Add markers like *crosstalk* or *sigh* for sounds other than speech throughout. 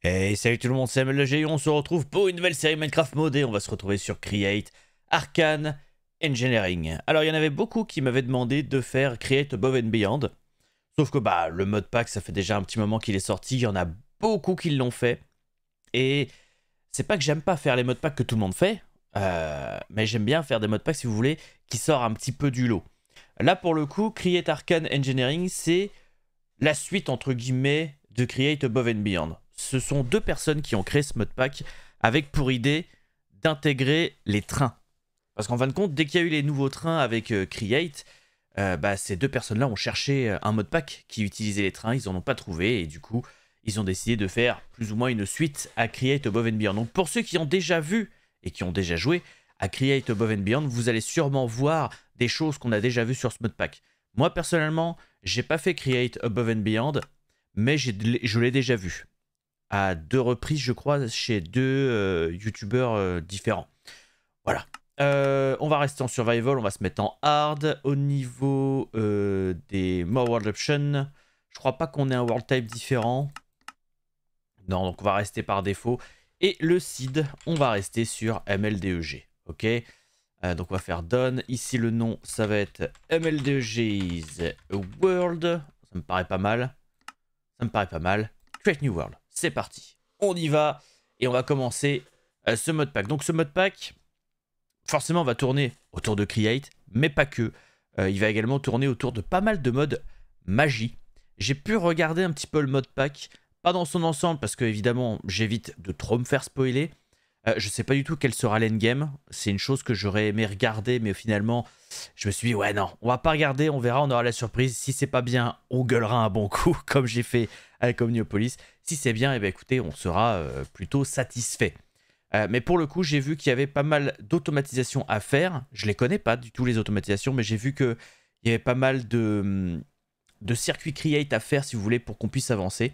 Hey, salut tout le monde, c'est MLG, on se retrouve pour une nouvelle série Minecraft modée. On va se retrouver sur Create, Arcane, Engineering. Alors, il y en avait beaucoup qui m'avaient demandé de faire Create Above and Beyond. Sauf que bah, le mode pack, ça fait déjà un petit moment qu'il est sorti. Il y en a beaucoup qui l'ont fait. Et c'est pas que j'aime pas faire les modes pack que tout le monde fait. euh, mais j'aime bien faire des modes pack, si vous voulez, qui sortent un petit peu du lot. Là, pour le coup, Create Arcane Engineering, c'est la suite, entre guillemets, de Create Above and Beyond. Ce sont deux personnes qui ont créé ce mode pack avec pour idée d'intégrer les trains. Parce qu'en fin de compte, dès qu'il y a eu les nouveaux trains avec euh, Create, euh, bah, ces deux personnes-là ont cherché euh, un mode pack qui utilisait les trains, ils n'en ont pas trouvé, et du coup, ils ont décidé de faire plus ou moins une suite à Create Above and Beyond. Donc pour ceux qui ont déjà vu et qui ont déjà joué à Create Above and Beyond, vous allez sûrement voir des choses qu'on a déjà vues sur ce mode pack. Moi personnellement, j'ai pas fait Create Above and Beyond, mais je l'ai déjà vu à deux reprises, je crois, chez deux euh, youtubeurs euh, différents. Voilà. Euh, on va rester en survival, on va se mettre en hard. Au niveau euh, des more world options, je crois pas qu'on ait un world type différent. Non, donc on va rester par défaut. Et le seed, on va rester sur MLDEG. Ok? Donc on va faire done. Ici le nom, ça va être MLDEG's World. Ça me paraît pas mal. Ça me paraît pas mal. Create New World. C'est parti. On y va. Et on va commencer euh, ce mode pack. Donc ce mode pack, forcément, va tourner autour de Create, mais pas que. Euh, il va également tourner autour de pas mal de modes magie. J'ai pu regarder un petit peu le mode pack, pas dans son ensemble, parce que évidemment, j'évite de trop me faire spoiler. Euh, je sais pas du tout quel sera l'endgame. C'est une chose que j'aurais aimé regarder, mais finalement, je me suis dit, ouais, non, on va pas regarder, on verra, on aura la surprise. Si c'est pas bien, on gueulera un bon coup, *laughs* comme j'ai fait avec Omniopolis. Si c'est bien, eh ben, écoutez, on sera euh, plutôt satisfait. Euh, mais pour le coup, j'ai vu qu'il y avait pas mal d'automatisation à faire. Je les connais pas du tout les automatisations, mais j'ai vu qu'il y avait pas mal de, de circuits create à faire si vous voulez pour qu'on puisse avancer.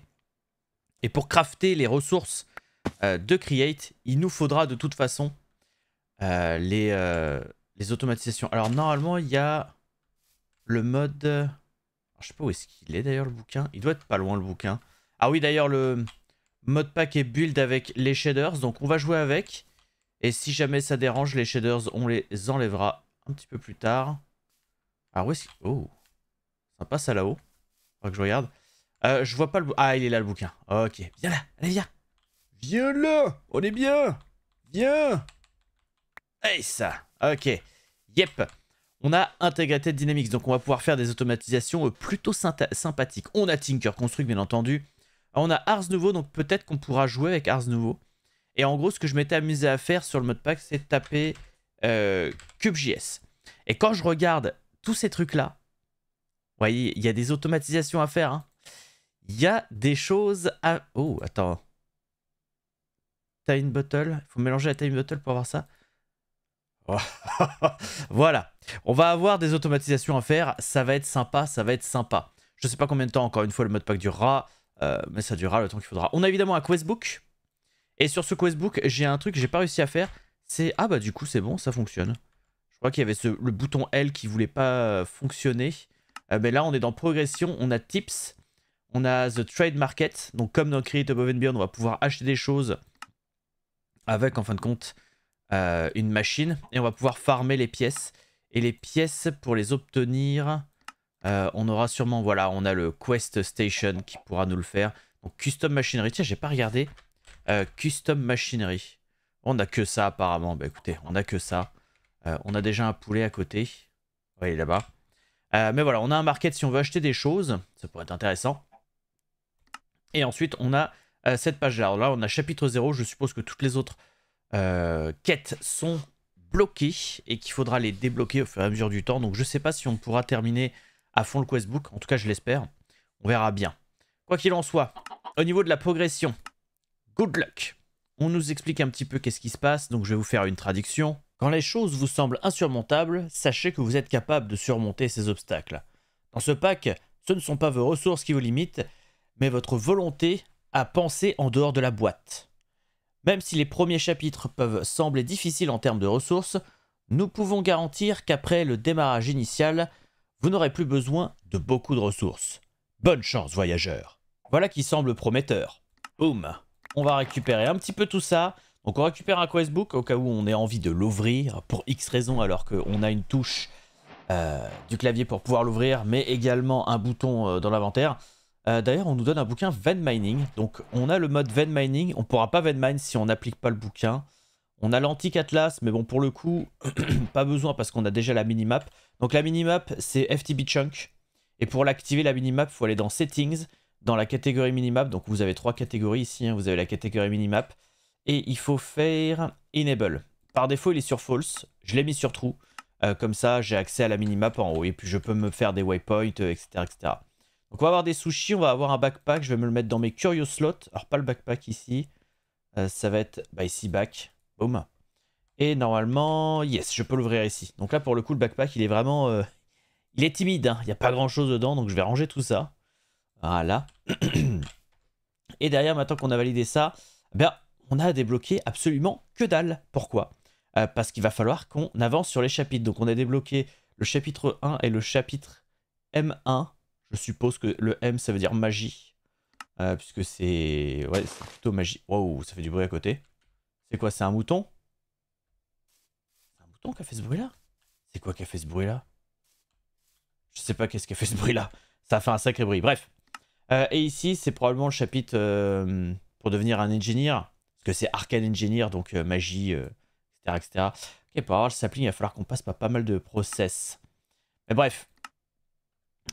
Et pour crafter les ressources de create, il nous faudra de toute façon euh, les, euh, les automatisations. Alors normalement, il y a le mode. Je sais pas où est-ce qu'il est d'ailleurs le bouquin. Il doit être pas loin le bouquin. Ah oui, d'ailleurs, le mode pack est build avec les shaders. Donc on va jouer avec. Et si jamais ça dérange les shaders, on les enlèvera un petit peu plus tard. Alors où est-ce Oh, sympa ça là-haut. Faudra que je regarde. Euh, je vois pas le... Ah, il est là le bouquin. Ok, viens là, allez viens. Viens là, on est bien. Viens. Hey ça, ok. Yep. On a Integrated Dynamics, donc on va pouvoir faire des automatisations euh, plutôt sympathiques. On a Tinker Construct, bien entendu. On a Ars Nouveau, donc peut-être qu'on pourra jouer avec Ars Nouveau. Et en gros, ce que je m'étais amusé à faire sur le mode pack, c'est taper euh, CubeJS. Et quand je regarde tous ces trucs-là, vous voyez, il y a des automatisations à faire. hein. Il y a des choses à... Oh, attends. Time Bottle. Il faut mélanger la Time Bottle pour avoir ça. *laughs* Voilà. On va avoir des automatisations à faire. Ça va être sympa, ça va être sympa. Je sais pas combien de temps, encore une fois, le mode pack durera. euh, mais ça durera le temps qu'il faudra. On a évidemment un questbook. Et sur ce questbook, j'ai un truc que j'ai pas réussi à faire. C'est... Ah bah du coup, c'est bon, ça fonctionne. Je crois qu'il y avait ce, le bouton L qui voulait pas fonctionner. Euh, mais là, on est dans progression. On a tips. On a the trade market. Donc comme dans Create Above and Beyond, on va pouvoir acheter des choses avec, en fin de compte, euh, une machine. Et on va pouvoir farmer les pièces. Et les pièces, pour les obtenir, euh, on aura sûrement... Voilà, on a le Quest Station qui pourra nous le faire. Donc Custom Machinery. Tiens, j'ai pas regardé. Euh, custom Machinery. On a que ça apparemment. Bah écoutez, on a que ça. On a déjà un poulet à côté. Il est là-bas. Mais voilà, on a un market si on veut acheter des choses. Ça pourrait être intéressant. Et ensuite, on a cette page-là. Là, on a chapitre 0. Je suppose que toutes les autres euh, quêtes sont bloquées et qu'il faudra les débloquer au fur et à mesure du temps. Donc je sais pas si on pourra terminer à fond le questbook. En tout cas, je l'espère. On verra bien. Quoi qu'il en soit, au niveau de la progression, good luck. On nous explique un petit peu qu'est-ce qui se passe. Donc je vais vous faire une traduction. Quand les choses vous semblent insurmontables, sachez que vous êtes capable de surmonter ces obstacles. Dans ce pack, ce ne sont pas vos ressources qui vous limitent, mais votre volonté à penser en dehors de la boîte. Même si les premiers chapitres peuvent sembler difficiles en termes de ressources, nous pouvons garantir qu'après le démarrage initial, vous n'aurez plus besoin de beaucoup de ressources. Bonne chance, voyageurs. Voilà qui semble prometteur. Boum. on va récupérer un petit peu tout ça. Donc on récupère un questbook au cas où on ait envie de l'ouvrir pour X raisons alors qu'on a une touche euh, du clavier pour pouvoir l'ouvrir, mais également un bouton euh, dans l'inventaire. Euh, d'ailleurs, on nous donne un bouquin Venn Mining. Donc on a le mode Venn Mining. On pourra pas Venn Mine si on n'applique pas le bouquin. On a l'antique Atlas, mais bon, pour le coup, *clears throat* pas besoin parce qu'on a déjà la minimap. Donc la minimap, c'est FTB Chunk. Et pour l'activer, la minimap, il faut aller dans Settings, dans la catégorie minimap. Donc vous avez trois catégories ici. Hein. Vous avez la catégorie minimap et il faut faire Enable. Par défaut, il est sur False. Je l'ai mis sur True. Euh, comme ça, j'ai accès à la minimap en haut. Et puis, je peux me faire des waypoints, etc., euh, etc. Donc, on va avoir des sushis. On va avoir un backpack. Je vais me le mettre dans mes curious slots. Alors, pas le backpack ici. Euh, ça va être bah, ici, back. Boom. Et normalement, yes, je peux l'ouvrir ici. Donc là, pour le coup, le backpack, il est vraiment... il est timide. Hein. Il n'y a pas grand-chose dedans. Donc, je vais ranger tout ça. Voilà. *clears throat* Et derrière, maintenant qu'on a validé ça, ben, on a débloqué absolument que dalle. Pourquoi? Euh, Parce qu'il va falloir qu'on avance sur les chapitres. Donc on a débloqué le chapitre 1 et le chapitre M1. Je suppose que le M ça veut dire magie. Euh, puisque c'est... Ouais, c'est plutôt magie. Wow, ça fait du bruit à côté. C'est quoi C'est un mouton? C'est un mouton qui a fait ce bruit là C'est quoi qui a fait ce bruit là Je sais pas qu'est-ce qui a fait ce bruit là. Ça fait un sacré bruit. Bref. Euh, et ici, c'est probablement le chapitre pour devenir un ingénieur que c'est Arcane Engineer, donc euh, magie, etc., euh, etc. Ok, pour avoir le sapling, il va falloir qu'on passe par pas mal de process. Mais bref,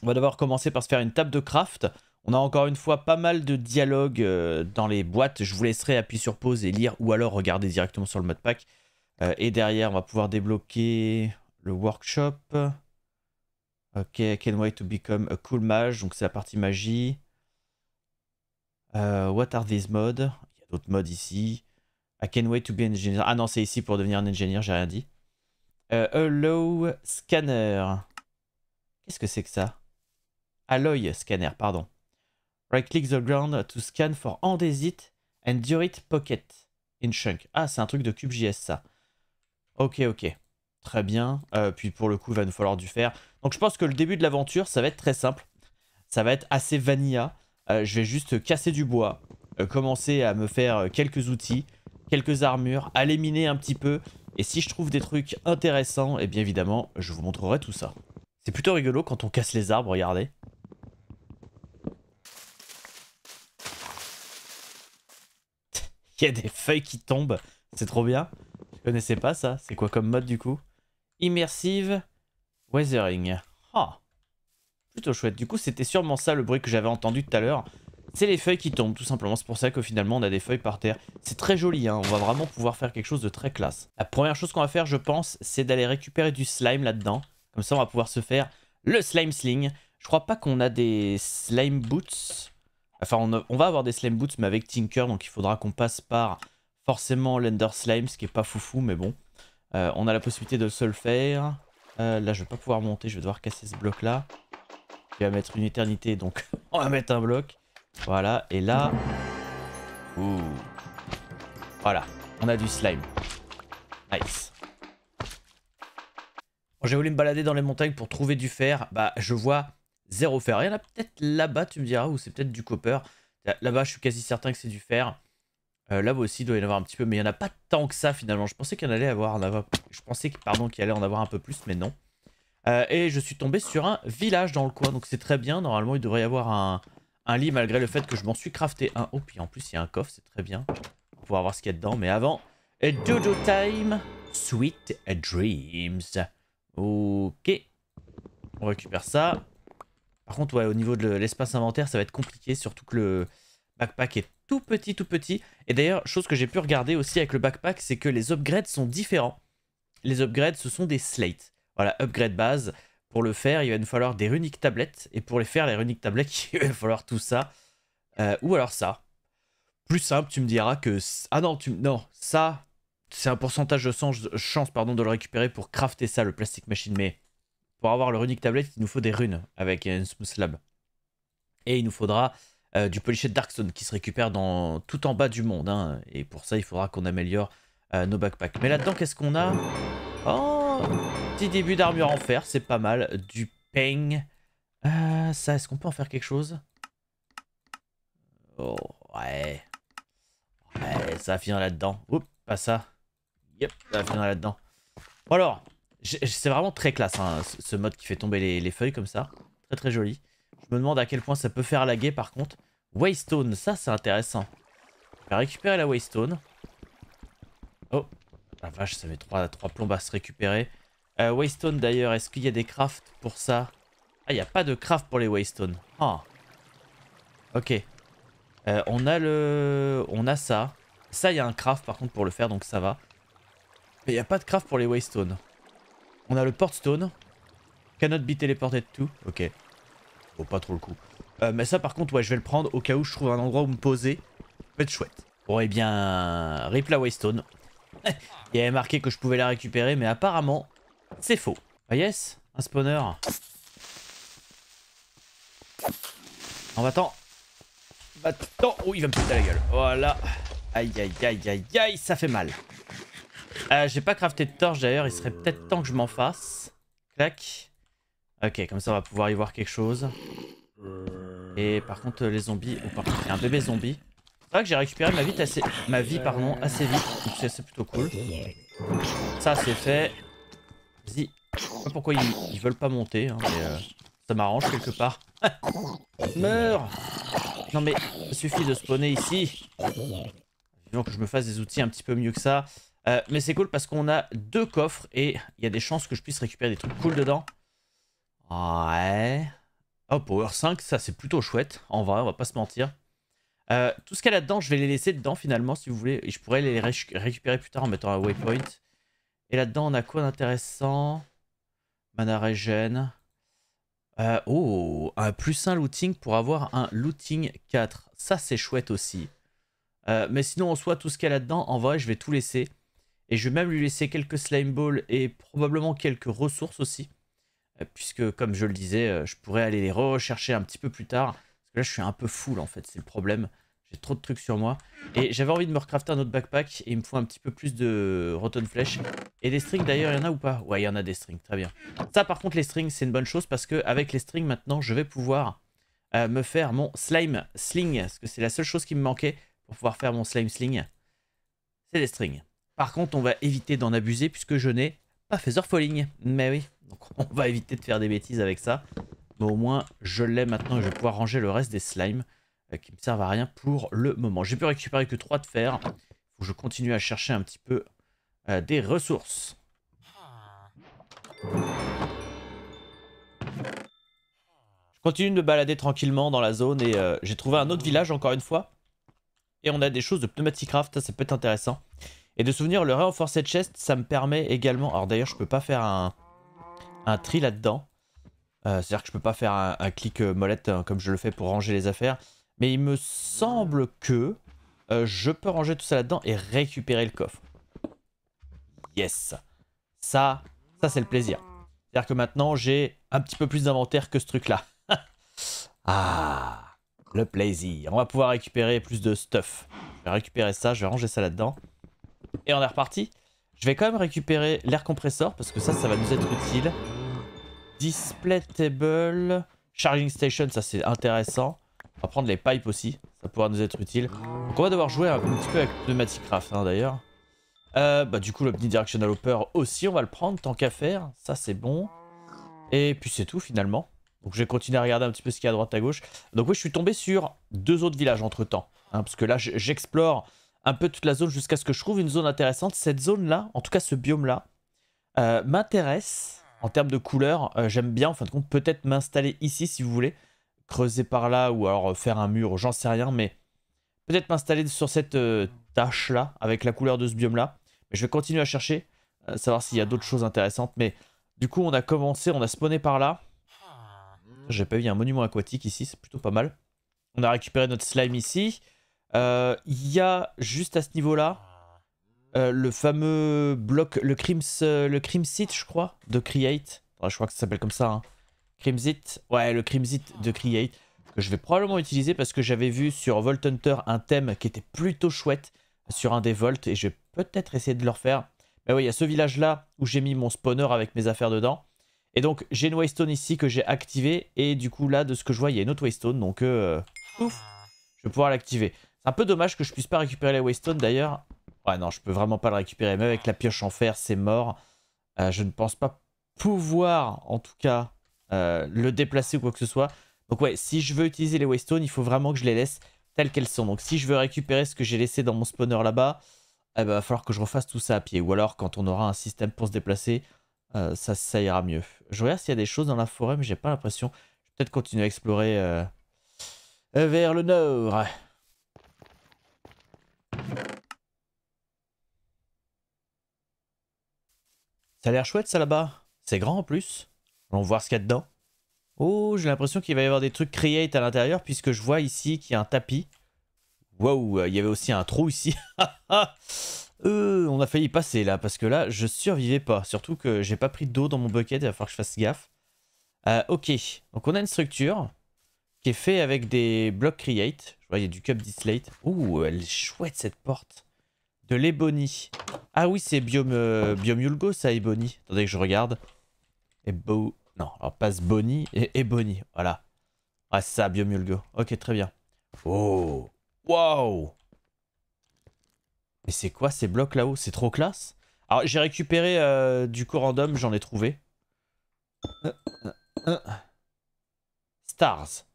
on va d'abord commencer par se faire une table de craft. On a encore une fois pas mal de dialogues euh, dans les boîtes. Je vous laisserai appuyer sur pause et lire ou alors regarder directement sur le modpack. pack. et derrière, on va pouvoir débloquer le workshop. Ok, can wait to become a cool mage. Donc c'est la partie magie. what are these modes d'autres modes ici. I can wait to be an engineer. Ah non, c'est ici pour devenir un ingénieur, j'ai rien dit. Euh, allow scanner. Qu'est-ce que c'est que ça? Alloy scanner, pardon. Right click the ground to scan for andesite and durite pocket in chunk. Ah, c'est un truc de CubeJS ça. Ok, ok. Très bien. Euh, puis pour le coup, il va nous falloir du fer. Donc je pense que le début de l'aventure, ça va être très simple. Ça va être assez vanilla. Euh, je vais juste casser du bois. Euh, commencer à me faire quelques outils, quelques armures, à les miner un petit peu. Et si je trouve des trucs intéressants, et eh bien évidemment, je vous montrerai tout ça. C'est plutôt rigolo quand on casse les arbres, regardez. Y a des feuilles qui tombent, c'est trop bien. Je connaissais pas ça, c'est quoi comme mode du coup? Immersive Weathering. Ah, plutôt chouette. Du coup, c'était sûrement ça le bruit que j'avais entendu tout à l'heure. C'est les feuilles qui tombent, tout simplement. C'est pour ça que finalement, on a des feuilles par terre. C'est très joli, hein. on va vraiment pouvoir faire quelque chose de très classe. La première chose qu'on va faire, je pense, c'est d'aller récupérer du slime là-dedans. Comme ça, on va pouvoir se faire le slime sling. Je crois pas qu'on a des slime boots. Enfin, on, va avoir des slime boots, mais avec Tinker, donc il faudra qu'on passe par forcément l'Ender Slime, ce qui est pas foufou, mais bon. Euh, on a la possibilité de se le faire. Euh, là, je vais pas pouvoir monter, je vais devoir casser ce bloc-là. Il va mettre une éternité, donc *laughs* on va mettre un bloc. Voilà, et là... Ouh. Voilà, on a du slime. Nice. J'ai voulu me balader dans les montagnes pour trouver du fer. Bah, je vois zéro fer. Il y en a peut-être là-bas, tu me diras, ou c'est peut-être du copper. Là-bas, je suis quasi certain que c'est du fer. Euh, là-bas aussi, il doit y en avoir un petit peu, mais il n'y en a pas tant que ça finalement. Je pensais qu'il y en allait en avoir... Un peu plus, mais non. Euh, et je suis tombé sur un village dans le coin, donc c'est très bien. Normalement, il devrait y avoir un, lit malgré le fait que je m'en suis crafté un. Oh, puis en plus, il y a un coffre, c'est très bien. Pour pouvoir voir ce qu'il y a dedans. Mais avant, Dodo Time, Sweet Dreams. Ok. On récupère ça. Par contre, ouais, au niveau de l'espace inventaire, ça va être compliqué, surtout que le backpack est tout petit, tout petit. Et d'ailleurs, chose que j'ai pu regarder aussi avec le backpack, c'est que les upgrades sont différents. Les upgrades, ce sont des slates. Voilà, upgrade base. Pour le faire, il va nous falloir des runiques tablettes. Et pour les faire, les runiques tablettes, *laughs* il va falloir tout ça. Euh, ou alors ça. Plus simple, tu me diras que... Ah non, tu... non ça, c'est un pourcentage de chance pardon, de le récupérer pour crafter ça, le plastic machine. Mais pour avoir le runique tablette, il nous faut des runes avec un smooth slab. Et il nous faudra euh, du polished darkstone qui se récupère dans, tout en bas du monde. Hein. Et pour ça, il faudra qu'on améliore euh, nos backpacks. Mais là-dedans, qu'est-ce qu'on a? Oh Petit début d'armure en fer, c'est pas mal. Du peigne. Euh, ça, est-ce qu'on peut en faire quelque chose? Oh, ouais. ça va finir là-dedans. Oups, pas ça. Yep, ça va finir là-dedans. Bon alors, c'est vraiment très classe, hein, ce mode qui fait tomber les, feuilles comme ça. Très très joli. Je me demande à quel point ça peut faire laguer par contre. Waystone, ça c'est intéressant. Je vais récupérer la Waystone. Oh, la vache, ça met 3, 3 plombes à se récupérer. Euh, Waystone d'ailleurs, est-ce qu'il y a des crafts pour ça? Ah, il n'y a pas de craft pour les Waystone. Ah. Ok. Euh, on a le... On a ça. Ça, il y a un craft par contre pour le faire, donc ça va. Mais il n'y a pas de craft pour les Waystone. On a le Portstone. Cannot be teleported to. Ok. Bon, pas trop le coup. Euh, mais ça, par contre, ouais, je vais le prendre au cas où je trouve un endroit où me poser. Peut être chouette. Bon, et eh bien, rip la Waystone. *laughs* il y avait marqué que je pouvais la récupérer, mais apparemment, c'est faux. Ah yes, un spawner. On va-t'en. Va-t'en. Oh, il va me péter la gueule. Voilà. Aïe, aïe, aïe, aïe, aïe, ça fait mal. Euh, J'ai pas crafté de torche d'ailleurs, il serait peut-être temps que je m'en fasse. Clac. Ok, comme ça on va pouvoir y voir quelque chose. Et par contre les zombies... Oh par contre il y a un bébé zombie. C'est vrai que j'ai récupéré ma vie, assez... ma vie pardon, assez vite, donc c'est plutôt cool. Ça c'est fait. Vas-y. Je sais pas pourquoi ils, veulent pas monter, hein, mais euh, ça m'arrange quelque part. *laughs* Meurs Non mais, suffit de spawner ici. Donc que je me fasse des outils un petit peu mieux que ça. Euh, mais c'est cool parce qu'on a deux coffres et il y a des chances que je puisse récupérer des trucs cool dedans. Ouais. Oh, Power 5, ça c'est plutôt chouette. En vrai, on va pas se mentir. Euh, tout ce qu'il y a là-dedans, je vais les laisser dedans finalement si vous voulez. Et je pourrais les récupérer plus tard en mettant un waypoint. Et là-dedans, on a quoi d'intéressant? Mana regen. Euh, oh, un plus 1 looting pour avoir un looting 4. Ça, c'est chouette aussi. mais sinon, en soi, tout ce qu'il y a là-dedans, en vrai, je vais tout laisser. Et je vais même lui laisser quelques slime balls et probablement quelques ressources aussi. Euh, puisque, comme je le disais, euh, je pourrais aller les rechercher un petit peu plus tard. Parce que là, je suis un peu full en fait, c'est le problème. J'ai trop de trucs sur moi. Et j'avais envie de me recrafter un autre backpack. Et il me faut un petit peu plus de rotten flesh. Et des strings d'ailleurs, il y en a ou pas? Ouais, il y en a des strings, très bien. Ça, par contre, les strings, c'est une bonne chose. Parce que avec les strings, maintenant, je vais pouvoir euh, me faire mon slime sling. Parce que c'est la seule chose qui me manquait pour pouvoir faire mon slime sling. C'est des strings. Par contre, on va éviter d'en abuser puisque je n'ai pas Feather Falling. Mais oui, donc on va éviter de faire des bêtises avec ça. Mais au moins, je l'ai maintenant et je vais pouvoir ranger le reste des slimes euh, qui me servent à rien pour le moment. J'ai pu récupérer que 3 de fer. Il faut que je continue à chercher un petit peu euh, des ressources. Je continue de me balader tranquillement dans la zone et euh, j'ai trouvé un autre village encore une fois. Et on a des choses de pneumaticraft, ça, ça peut être intéressant. Et de souvenir, le Reinforced Chest, ça me permet également... Alors d'ailleurs, je peux pas faire un, un tri là-dedans. Euh, c'est-à-dire que je peux pas faire un, clic euh, molette hein, comme je le fais pour ranger les affaires. Mais il me semble que euh, je peux ranger tout ça là-dedans et récupérer le coffre. Yes Ça, ça c'est le plaisir. C'est-à-dire que maintenant, j'ai un petit peu plus d'inventaire que ce truc-là. *laughs* ah, le plaisir. On va pouvoir récupérer plus de stuff. Je vais récupérer ça, je vais ranger ça là-dedans. Et on est reparti. Je vais quand même récupérer l'air compresseur parce que ça, ça va nous être utile. Display table, charging station, ça c'est intéressant. On va prendre les pipes aussi, ça pourra nous être utile. Donc on va devoir jouer un petit peu avec Pneumatic Craft hein, d'ailleurs. Euh, bah du coup l'Omnidirectional Hopper aussi, on va le prendre tant qu'à faire, ça c'est bon. Et puis c'est tout finalement. Donc je vais continuer à regarder un petit peu ce qu'il y a à droite à gauche. Donc oui, je suis tombé sur deux autres villages entre temps. Hein, parce que là j'explore un peu toute la zone jusqu'à ce que je trouve une zone intéressante. Cette zone-là, en tout cas ce biome-là, euh, m'intéresse en termes de couleur. Euh, j'aime bien, en fin de compte, peut-être m'installer ici si vous voulez. Creuser par là ou alors faire un mur, j'en sais rien, mais peut-être m'installer sur cette euh, tâche-là avec la couleur de ce biome-là. Mais je vais continuer à chercher, savoir s'il y a d'autres choses intéressantes. Mais du coup, on a commencé, on a spawné par là. J'ai pas vu un monument aquatique ici, c'est plutôt pas mal. On a récupéré notre slime ici. Euh, il y a juste à ce niveau-là euh, le fameux bloc, le Crims, le Crimsit, je crois, de Create. je crois que ça s'appelle comme ça. Hein. Crimsit, ouais, le Crimsit de Create que je vais probablement utiliser parce que j'avais vu sur Volt Hunter un thème qui était plutôt chouette sur un des Volts et je vais peut-être essayer de le refaire. Mais oui, il y a ce village là où j'ai mis mon spawner avec mes affaires dedans. Et donc j'ai une Waystone ici que j'ai activé et du coup là de ce que je vois il y a une autre Waystone donc euh, ouf, je vais pouvoir l'activer. C'est un peu dommage que je puisse pas récupérer les Waystone d'ailleurs. Ouais, non, je peux vraiment pas le récupérer. Même avec la pioche en fer, c'est mort. Euh, je ne pense pas pouvoir, en tout cas, euh, le déplacer ou quoi que ce soit. Donc ouais, si je veux utiliser les Waystone, il faut vraiment que je les laisse telles qu'elles sont. Donc si je veux récupérer ce que j'ai laissé dans mon spawner là-bas, il eh ben, va falloir que je refasse tout ça à pied. Ou alors, quand on aura un système pour se déplacer, euh, ça, ça ira mieux. Je regarde s'il y a des choses dans la forêt, mais j'ai pas l'impression. Je vais peut-être continuer à explorer vers le nord. Ça a l'air chouette ça là-bas. C'est grand en plus. Allons voir ce qu'il y a dedans. Oh, j'ai l'impression qu'il va y avoir des trucs create à l'intérieur puisque je vois ici qu'il y a un tapis. Wow, il y avait aussi un trou ici. *laughs* euh, on a failli passer là, parce que là, je survivais pas. Surtout que j'ai pas pris d'eau dans mon bucket, il va falloir que je fasse gaffe. Euh, ok, donc on a une structure qui est faite avec des blocs create. Je vois, il y a du cup dislate. Ouh, elle est chouette cette porte. De l'ébony. Ah oui, c'est biome, euh, ça, ebony. Attendez que je regarde. Non, passe boni et ebony, voilà. Ah, ça, biomulgo. Ok, très bien. Oh Wow Mais c'est quoi ces blocs là-haut? C'est trop classe Alors j'ai récupéré euh, du coup random, j'en ai trouvé. Stars.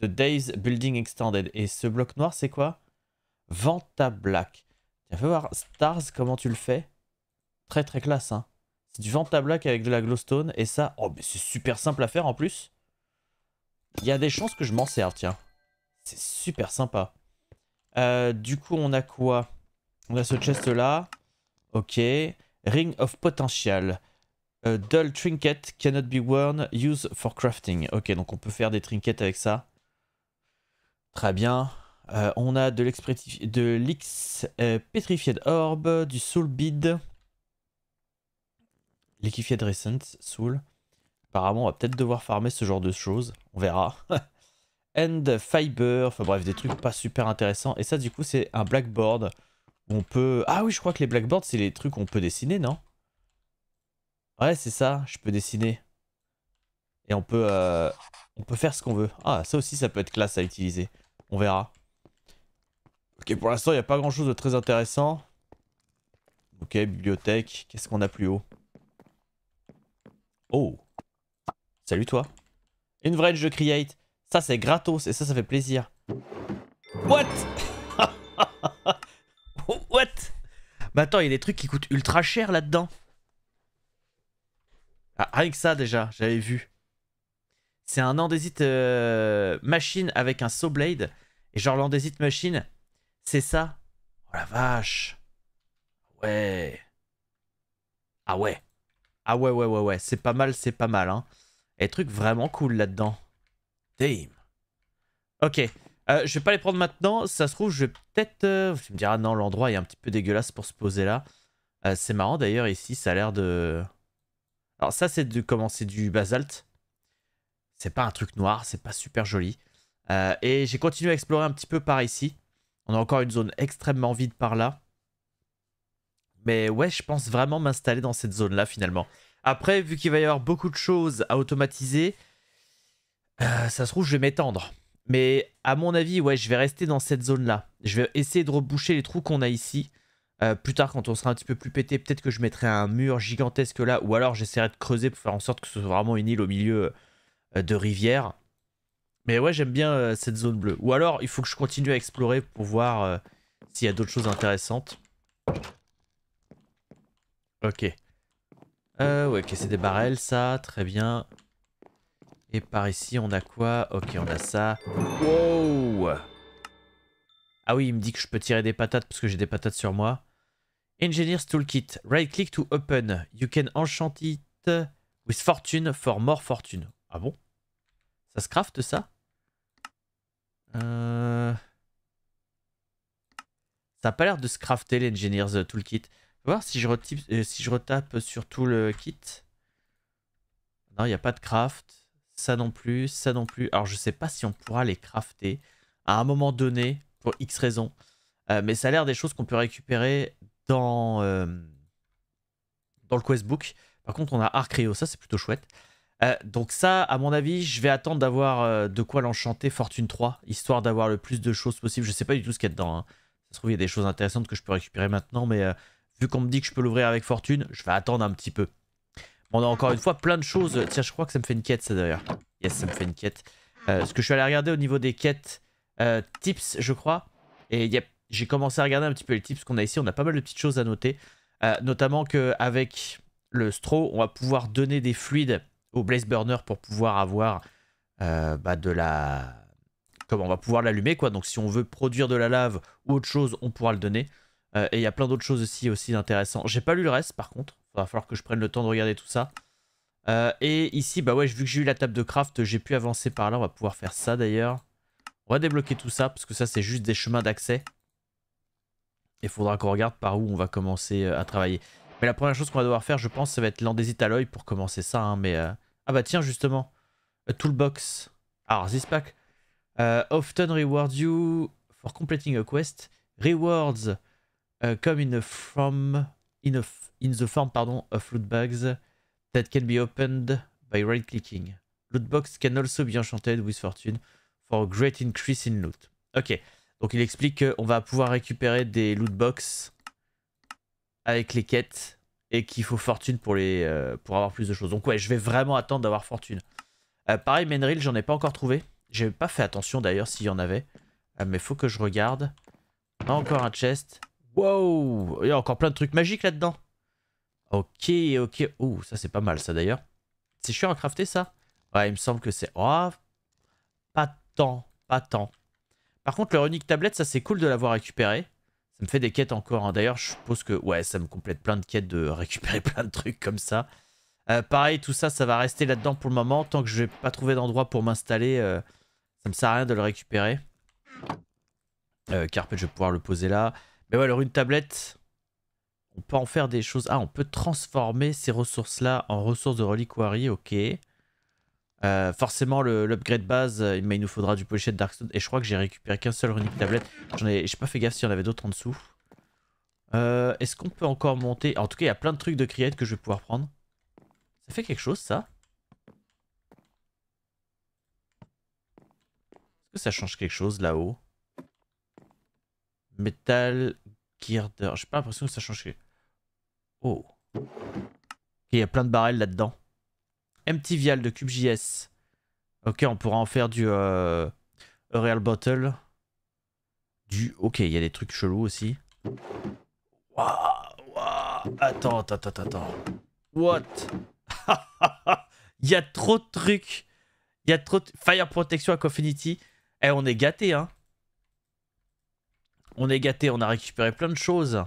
The Days Building Extended. Et ce bloc noir c'est quoi? Vanta Black. Tiens, fais voir Stars comment tu le fais. Très très classe hein. C'est du Vanta Black avec de la glowstone. Et ça, oh mais c'est super simple à faire en plus. Il y a des chances que je m'en serve, tiens. C'est super sympa. Euh, du coup, on a quoi? On a ce chest là. Ok. Ring of Potential. dull trinket cannot be worn, use for crafting. Ok, donc on peut faire des trinkets avec ça. Très bien. Euh, on a de l'X euh, Petrified Orb, du Soul Bead. Liquefied Recent, Soul. Apparemment, on va peut-être devoir farmer ce genre de choses. On verra. *laughs* End Fiber, enfin bref, des trucs pas super intéressants. Et ça, du coup, c'est un blackboard où on peut... Ah oui, je crois que les blackboards, c'est les trucs qu'on peut dessiner, non? Ouais, c'est ça, je peux dessiner. Et on peut, euh, on peut faire ce qu'on veut. Ah, ça aussi, ça peut être classe à utiliser. On verra. Ok, pour l'instant, il n'y a pas grand-chose de très intéressant. Ok, bibliothèque. Qu'est-ce qu'on a plus haut? Oh Salut toi Une vraie de create ça, c'est gratos et ça, ça fait plaisir. What? *laughs* What? Mais attends, il y a des trucs qui coûtent ultra cher là-dedans. Ah, rien que ça, déjà, j'avais vu. C'est un andésite euh, machine avec un saw blade. Et genre, l'andésite machine, c'est ça. Oh la vache. Ouais. Ah ouais. Ah ouais, ouais, ouais, ouais. C'est pas mal, c'est pas mal. Hein. Et trucs vraiment cool là-dedans. Ok. Euh, je vais pas les prendre maintenant. Ça se trouve, je vais peut-être... Euh... me diras, non, l'endroit est un petit peu dégueulasse pour se poser là. Euh, c'est marrant d'ailleurs, ici, ça a l'air de... Alors ça, c'est de comment? C'est du basalte. C'est pas un truc noir, c'est pas super joli. Et j'ai continué à explorer un petit peu par ici. On a encore une zone extrêmement vide par là. Mais ouais, je pense vraiment m'installer dans cette zone-là finalement. Après, vu qu'il va y avoir beaucoup de choses à automatiser, euh, ça se trouve, je vais m'étendre. Mais à mon avis, ouais, je vais rester dans cette zone-là. Je vais essayer de reboucher les trous qu'on a ici. Euh, plus tard, quand on sera un petit peu plus pété, peut-être que je mettrai un mur gigantesque là. Ou alors, j'essaierai de creuser pour faire en sorte que ce soit vraiment une île au milieu euh, de rivière. Mais ouais, j'aime bien cette zone bleue. Ou alors, il faut que je continue à explorer pour voir s'il y a d'autres choses intéressantes. Ok. Euh, ouais, ok, c'est des barrels, ça. Très bien. Et par ici, on a quoi? Ok, on a ça. Wow Ah oui, il me dit que je peux tirer des patates parce que j'ai des patates sur moi. Engineer's Toolkit. Right click to open. You can enchant it with fortune for more fortune. Ah bon? Ça se craft ça? Euh... Ça n'a pas l'air de se crafter l'Engineer's Toolkit. On va voir si je, euh, si je retape sur tout le kit. Non, il n'y a pas de craft ça non plus, ça non plus. Alors je sais pas si on pourra les crafter à un moment donné, pour X raisons. Euh, mais ça a l'air des choses qu'on peut récupérer dans, dans le questbook. Par contre, on a Arcreo, ça c'est plutôt chouette. Euh, donc ça, à mon avis, je vais attendre d'avoir euh, de quoi l'enchanter Fortune 3, histoire d'avoir le plus de choses possible. Je sais pas du tout ce qu'il y a dedans. Hein. Ça se trouve, il y a des choses intéressantes que je peux récupérer maintenant, mais euh, vu qu'on me dit que je peux l'ouvrir avec Fortune, je vais attendre un petit peu. on a encore une fois plein de choses. Tiens, je crois que ça me fait une quête, ça d'ailleurs. Yes, ça me fait une quête. ce que je suis allé regarder au niveau des quêtes tips, je crois. Et j'ai commencé à regarder un petit peu les tips qu'on a ici. On a pas mal de petites choses à noter. notamment qu'avec le Straw, on va pouvoir donner des fluides au Blaze Burner pour pouvoir avoir euh, bah, de la... Comment on va pouvoir l'allumer quoi. Donc si on veut produire de la lave ou autre chose, on pourra le donner. Euh, et il y a plein d'autres choses aussi, aussi intéressantes. J'ai pas lu le reste par contre. Il va falloir que je prenne le temps de regarder tout ça. Euh, et ici, bah ouais, vu que j'ai eu la table de craft, j'ai pu avancer par là. On va pouvoir faire ça d'ailleurs. On va débloquer tout ça parce que ça c'est juste des chemins d'accès. Il faudra qu'on regarde par où on va commencer à travailler. Mais la première chose qu'on va devoir faire, je pense, ça va être l'andésite alloy pour commencer ça. Hein, mais ah bah tiens, justement. A toolbox. Alors, this pack. Uh, often reward you for completing a quest. Rewards uh, come in, a from, in, a, in the form pardon, of loot bags that can be opened by right-clicking. Loot box can also be enchanted with fortune for a great increase in loot. Ok, donc il explique qu'on va pouvoir récupérer des loot box avec les quêtes et qu'il faut fortune pour, les, euh, pour avoir plus de choses. Donc ouais, je vais vraiment attendre d'avoir fortune. Euh, pareil, Menril, j'en ai pas encore trouvé. J'ai pas fait attention d'ailleurs s'il y en avait. Euh, mais faut que je regarde. Encore un chest. Wow Il y a encore plein de trucs magiques là-dedans. Ok, ok. Ouh, ça c'est pas mal ça d'ailleurs. C'est chiant à crafter ça? Ouais, il me semble que c'est... Oh, pas tant, pas tant. Par contre, le runique tablette, ça c'est cool de l'avoir récupéré. Ça me fait des quêtes encore. Hein. D'ailleurs, je suppose que ouais, ça me complète plein de quêtes de *laughs* récupérer plein de trucs comme ça. Euh, pareil, tout ça, ça va rester là-dedans pour le moment. Tant que je vais pas trouver d'endroit pour m'installer, euh, ça me sert à rien de le récupérer. Euh, Carpet, je vais pouvoir le poser là. Mais ouais, alors une tablette, on peut en faire des choses. Ah, on peut transformer ces ressources-là en ressources de reliquary, ok. Euh, forcément, l'upgrade base, euh, il nous faudra du polichet de Darkstone. Et je crois que j'ai récupéré qu'un seul runique tablette. J'en ai, j'ai pas fait gaffe s'il y en avait d'autres en dessous. Euh, est-ce qu'on peut encore monter? En tout cas, il y a plein de trucs de create que je vais pouvoir prendre. Ça fait quelque chose, ça? Est-ce que ça change quelque chose là-haut? Metal Girder. J'ai pas l'impression que ça change Oh. il y a plein de barrels là-dedans. Empty Vial de CubeJS. Ok, on pourra en faire du euh, Real Bottle. Du... Ok, il y a des trucs chelous aussi. Waouh, waouh. Attends, attends, attends, attends. What? *laughs* Il y a trop de trucs. Il y a trop de... Fire Protection à Cofinity. Eh, on est gâté, hein. On est gâté, on a récupéré plein de choses.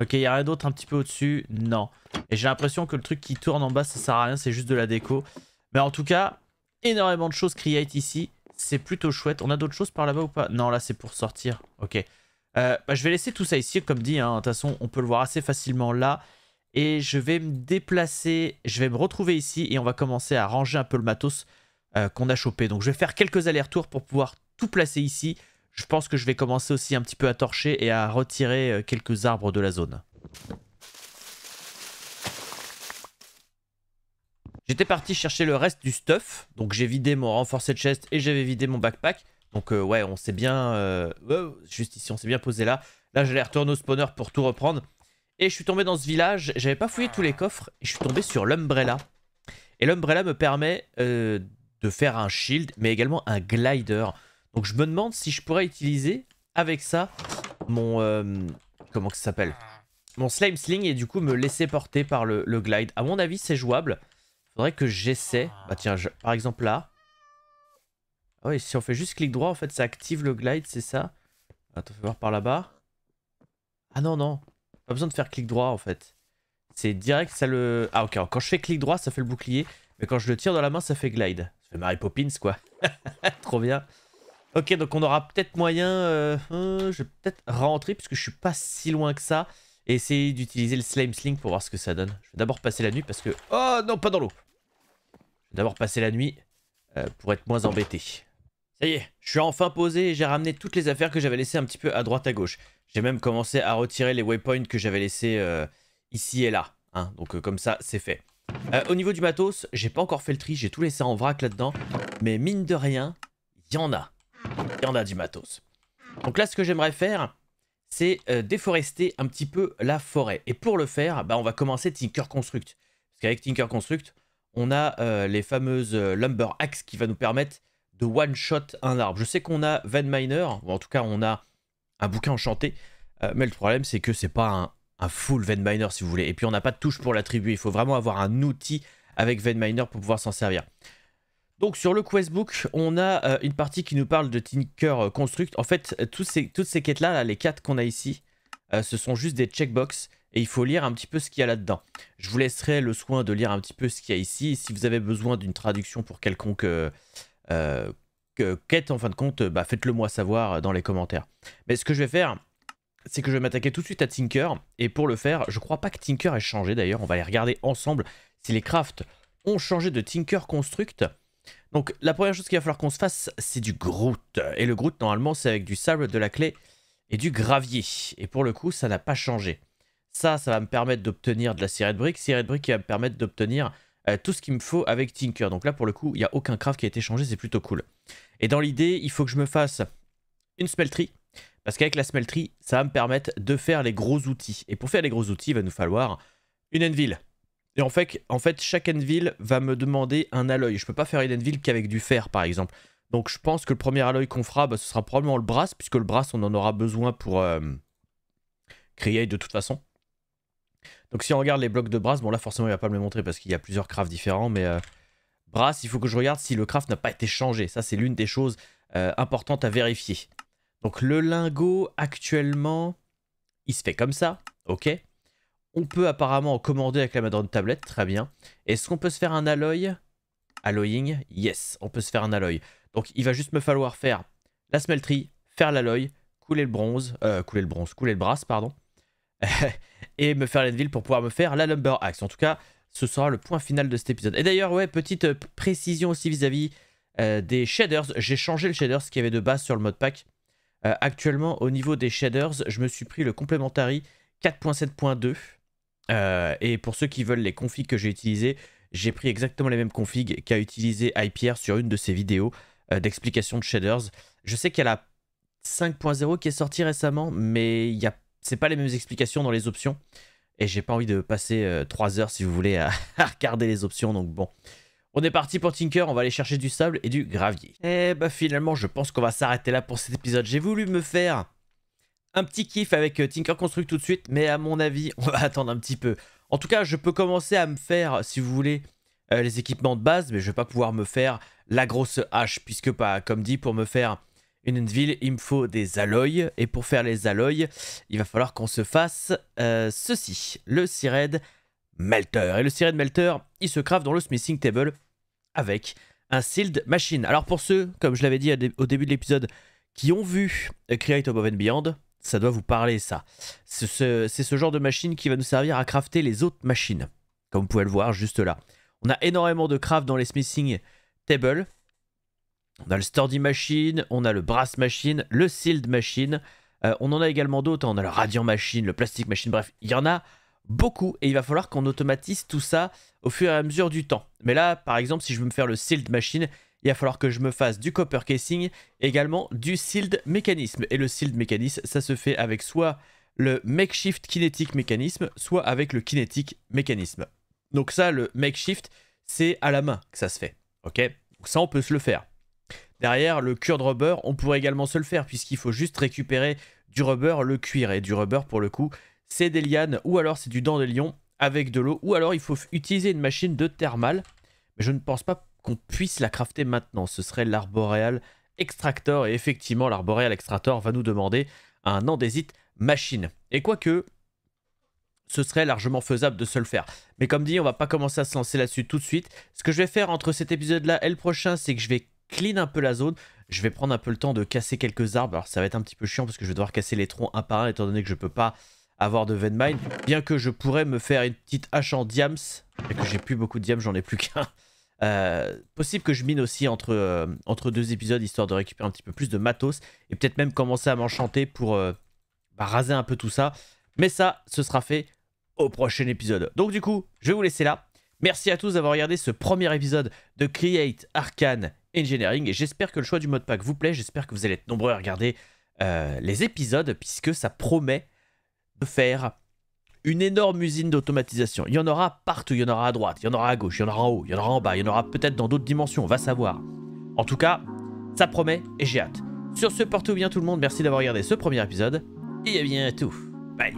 Ok, il a rien d'autre un petit peu au-dessus? Non. Et j'ai l'impression que le truc qui tourne en bas, ça sert à rien, c'est juste de la déco. Mais en tout cas, énormément de choses create ici. C'est plutôt chouette. On a d'autres choses par là-bas ou pas? Non, là, c'est pour sortir. Ok. Euh, bah, je vais laisser tout ça ici, comme dit. Hein. De toute façon, on peut le voir assez facilement là. Et je vais me déplacer, je vais me retrouver ici et on va commencer à ranger un peu le matos euh, qu'on a chopé. Donc je vais faire quelques allers-retours pour pouvoir tout placer ici. Je pense que je vais commencer aussi un petit peu à torcher et à retirer euh, quelques arbres de la zone. J'étais parti chercher le reste du stuff. Donc j'ai vidé mon renforcé chest et j'avais vidé mon backpack. Donc euh, ouais, on s'est bien... Euh, juste ici, on s'est bien posé là. Là, j'allais retourner au spawner pour tout reprendre. Et je suis tombé dans ce village. J'avais pas fouillé tous les coffres. Et je suis tombé sur l'umbrella. Et l'umbrella me permet de faire un shield, mais également un glider. Donc je me demande si je pourrais utiliser avec ça mon... Euh, comment ça s'appelle? Mon slime sling et du coup me laisser porter par le, glide. À mon avis c'est jouable. Faudrait que j'essaie. Bah tiens, par exemple là. Ah oui, si on fait juste clic droit en fait ça active le glide, c'est ça? Attends, fais voir par là-bas. Ah non, non. Pas besoin de faire clic droit en fait. C'est direct, ça le... Ah ok, quand je fais clic droit ça fait le bouclier. Mais quand je le tire dans la main ça fait glide. Ça fait Mary Poppins quoi. *laughs* Trop bien. Ok, donc on aura peut-être moyen... Euh, euh, je vais peut-être rentrer puisque je suis pas si loin que ça. Et essayer d'utiliser le Slime Sling pour voir ce que ça donne. Je vais d'abord passer la nuit parce que... Oh non, pas dans l'eau Je vais d'abord passer la nuit euh, pour être moins embêté. Ça y est, je suis enfin posé et j'ai ramené toutes les affaires que j'avais laissées un petit peu à droite à gauche. J'ai même commencé à retirer les waypoints que j'avais laissés ici et là. Hein. donc comme ça, c'est fait. Au niveau du matos, j'ai pas encore fait le tri, j'ai tout laissé en vrac là-dedans. Mais mine de rien, il y en a. Il y en a du matos. Donc là, ce que j'aimerais faire, c'est euh, déforester un petit peu la forêt. Et pour le faire, bah, on va commencer Tinker Construct. Parce qu'avec Tinker Construct, on a euh, les fameuses Lumber Axe qui va nous permettre de one-shot un arbre. Je sais qu'on a Van Miner, ou en tout cas on a un bouquin enchanté, mais le problème c'est que c'est pas un, un full Venminer si vous voulez. Et puis on n'a pas de touche pour l'attribuer. Il faut vraiment avoir un outil avec Venminer pour pouvoir s'en servir. Donc sur le questbook, on a euh, une partie qui nous parle de Tinker euh, Construct. En fait, euh, toutes ces, quêtes-là, les quatre qu'on a ici, ce sont juste des checkbox. Et il faut lire un petit peu ce qu'il y a là-dedans. Je vous laisserai le soin de lire un petit peu ce qu'il y a ici. si vous avez besoin d'une traduction pour quelconque quête, en fin de compte, bah, faites-le moi savoir dans les commentaires. Mais ce que je vais faire, c'est que je vais m'attaquer tout de suite à Tinker. Et pour le faire, je crois pas que Tinker ait changé d'ailleurs. On va aller regarder ensemble si les crafts ont changé de Tinker Construct. Donc la première chose qu'il va falloir qu'on se fasse, c'est du Groot. Et le Groot, normalement, c'est avec du sable, de la clé et du gravier. Et pour le coup, ça n'a pas changé. Ça, ça va me permettre d'obtenir de la cirée de briques. Cirée de briques qui va me permettre d'obtenir euh, tout ce qu'il me faut avec Tinker. Donc là, pour le coup, il n'y a aucun craft qui a été changé, c'est plutôt cool. Et dans l'idée, il faut que je me fasse une smelterie parce qu'avec la smelterie, ça va me permettre de faire les gros outils. Et pour faire les gros outils, il va nous falloir une Enville. Et en fait, en fait, chaque Enville va me demander un alloy. Je peux pas faire une Enville qu'avec du fer, par exemple. Donc je pense que le premier alloy qu'on fera, bah, ce sera probablement le brass, puisque le brass, on en aura besoin pour euh, créer de toute façon. Donc si on regarde les blocs de brass, bon là forcément il va pas me les montrer parce qu'il y a plusieurs crafts différents, mais euh, brass, il faut que je regarde si le craft n'a pas été changé. Ça c'est l'une des choses euh, importantes à vérifier. Donc le lingot actuellement, il se fait comme ça, ok? On peut apparemment en commander avec la madone tablette, très bien. Est-ce qu'on peut se faire un alloy? Alloying, yes, on peut se faire un alloy. Donc il va juste me falloir faire la smelterie, faire l'alloy, couler le bronze, euh, couler le bronze, couler le brass, pardon. *laughs* et me faire l'enville pour pouvoir me faire la lumber axe. En tout cas, ce sera le point final de cet épisode. Et d'ailleurs, ouais, petite euh, précision aussi vis-à-vis euh, des shaders. J'ai changé le shaders qui avait de base sur le mode pack. Euh, actuellement, au niveau des shaders, je me suis pris le Complementary 4.7.2. Euh, et pour ceux qui veulent les configs que j'ai utilisés, j'ai pris exactement les mêmes configs qu'a utilisé IPR sur une de ses vidéos euh, d'explication de shaders. Je sais qu'il y a la 5.0 qui est sortie récemment, mais a... c'est pas les mêmes explications dans les options. Et j'ai pas envie de passer 3 heures, si vous voulez, à, *laughs* à regarder les options. Donc bon, on est parti pour Tinker, on va aller chercher du sable et du gravier. Et eh bah finalement, je pense qu'on va s'arrêter là pour cet épisode. J'ai voulu me faire un petit kiff avec euh, Tinker Construct tout de suite, mais à mon avis, *laughs* on va attendre un petit peu. En tout cas, je peux commencer à me faire, si vous voulez, euh, les équipements de base, mais je vais pas pouvoir me faire la grosse hache, puisque pas, comme dit, pour me faire une ville, il me faut des alloys, et pour faire les alloys, il va falloir qu'on se fasse euh, ceci, le Sired Melter. Et le Siren Melter, il se craft dans le smithing table avec un sealed machine. Alors pour ceux, comme je l'avais dit au début de l'épisode, qui ont vu Create Above and Beyond, ça doit vous parler ça. C'est ce, genre de machine qui va nous servir à crafter les autres machines. Comme vous pouvez le voir juste là. On a énormément de craft dans les smithing table. On a le sturdy machine, on a le brass machine, le sealed machine. Euh, on en a également d'autres. On a le radiant machine, le plastic machine. Bref, il y en a beaucoup et il va falloir qu'on automatise tout ça au fur et à mesure du temps. Mais là, par exemple, si je veux me faire le sealed machine, il va falloir que je me fasse du copper casing, également du sealed mécanisme. Et le sealed mécanisme, ça se fait avec soit le makeshift kinetic mécanisme, soit avec le kinetic mécanisme. Donc ça, le makeshift, c'est à la main que ça se fait. Ok? Donc ça, on peut se le faire. Derrière, le cuir de rubber, on pourrait également se le faire, puisqu'il faut juste récupérer du rubber, le cuir. Et du rubber, pour le coup, c'est des lianes ou alors c'est du dent de lion avec de l'eau ou alors il faut utiliser une machine de thermal. Mais je ne pense pas qu'on puisse la crafter maintenant. Ce serait l'arboreal extractor et effectivement l'arboreal extractor va nous demander un andésite machine. Et quoique ce serait largement faisable de se le faire. Mais comme dit, on va pas commencer à se lancer là-dessus tout de suite. Ce que je vais faire entre cet épisode-là et le prochain, c'est que je vais clean un peu la zone. Je vais prendre un peu le temps de casser quelques arbres. Alors ça va être un petit peu chiant parce que je vais devoir casser les troncs un par un étant donné que je peux pas avoir de Venmine. Bien que je pourrais me faire une petite hache en diams. Et que j'ai plus beaucoup de diams, j'en ai plus qu'un. Euh, possible que je mine aussi entre, euh, entre deux épisodes histoire de récupérer un petit peu plus de matos et peut-être même commencer à m'enchanter pour euh, bah, raser un peu tout ça. Mais ça, ce sera fait au prochain épisode. Donc du coup, je vais vous laisser là. Merci à tous d'avoir regardé ce premier épisode de Create Arcane Engineering et j'espère que le choix du mode pack vous plaît, j'espère que vous allez être nombreux à regarder les épisodes puisque ça promet de faire une énorme usine d'automatisation. Il y en aura partout, il y en aura à droite, il y en aura à gauche, il y en aura en haut, il y en aura en bas, il y en aura peut-être dans d'autres dimensions, on va savoir. En tout cas, ça promet et j'ai hâte. Sur ce, portez-vous bien tout le monde, merci d'avoir regardé ce premier épisode et à bientôt. Bye